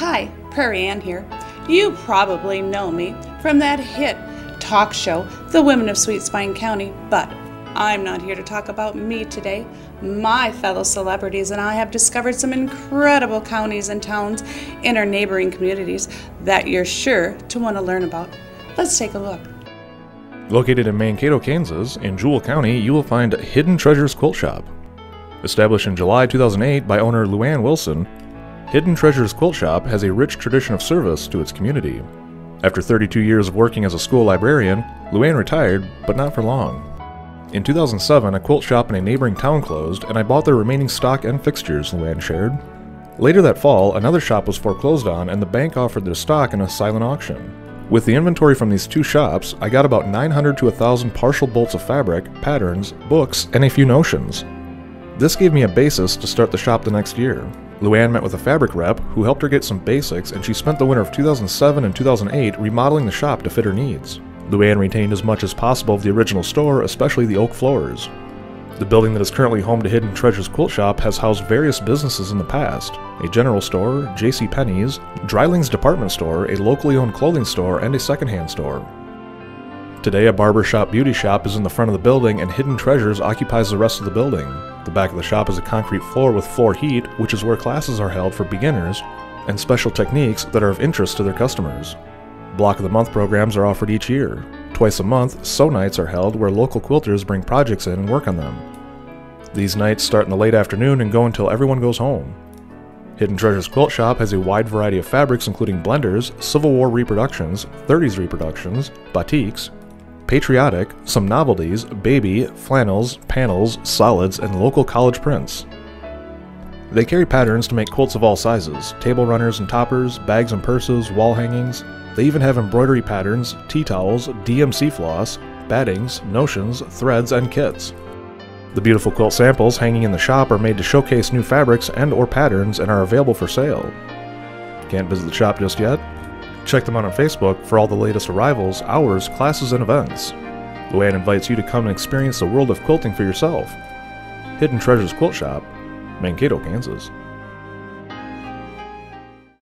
Hi, Prairie Ann here. You probably know me from that hit talk show, The Women of Sweet Swine County, but I'm not here to talk about me today. My fellow celebrities and I have discovered some incredible counties and towns in our neighboring communities that you're sure to want to learn about. Let's take a look. Located in Mankato, Kansas, in Jewell County, you will find Hidden Treasures Quilt Shop. Established in July 2008 by owner Luann Wilson, Hidden Treasures Quilt Shop has a rich tradition of service to its community. After 32 years of working as a school librarian, Luann retired, but not for long. In 2007, a quilt shop in a neighboring town closed, and I bought their remaining stock and fixtures, Luann shared. Later that fall, another shop was foreclosed on, and the bank offered their stock in a silent auction. With the inventory from these two shops, I got about 900 to 1,000 partial bolts of fabric, patterns, books, and a few notions. This gave me a basis to start the shop the next year. Luann met with a fabric rep who helped her get some basics, and she spent the winter of 2007 and 2008 remodeling the shop to fit her needs. Luann retained as much as possible of the original store, especially the oak floors. The building that is currently home to Hidden Treasures Quilt Shop has housed various businesses in the past a general store, J.C. Penney's, Dryling's department store, a locally owned clothing store, and a secondhand store. Today, a barber shop beauty shop is in the front of the building, and Hidden Treasures occupies the rest of the building. The back of the shop is a concrete floor with floor heat, which is where classes are held for beginners and special techniques that are of interest to their customers. Block of the Month programs are offered each year. Twice a month, sew nights are held where local quilters bring projects in and work on them. These nights start in the late afternoon and go until everyone goes home. Hidden Treasures Quilt Shop has a wide variety of fabrics including blenders, Civil War reproductions, 30s reproductions, batiks, patriotic, some novelties, baby, flannels, panels, solids, and local college prints. They carry patterns to make quilts of all sizes table runners and toppers, bags and purses, wall hangings, they even have embroidery patterns, tea towels, DMC floss, battings, notions, threads, and kits. The beautiful quilt samples hanging in the shop are made to showcase new fabrics and or patterns and are available for sale. Can't visit the shop just yet? Check them out on Facebook for all the latest arrivals, hours, classes, and events. Luann invites you to come and experience the world of quilting for yourself. Hidden Treasures Quilt Shop, Mankato, Kansas.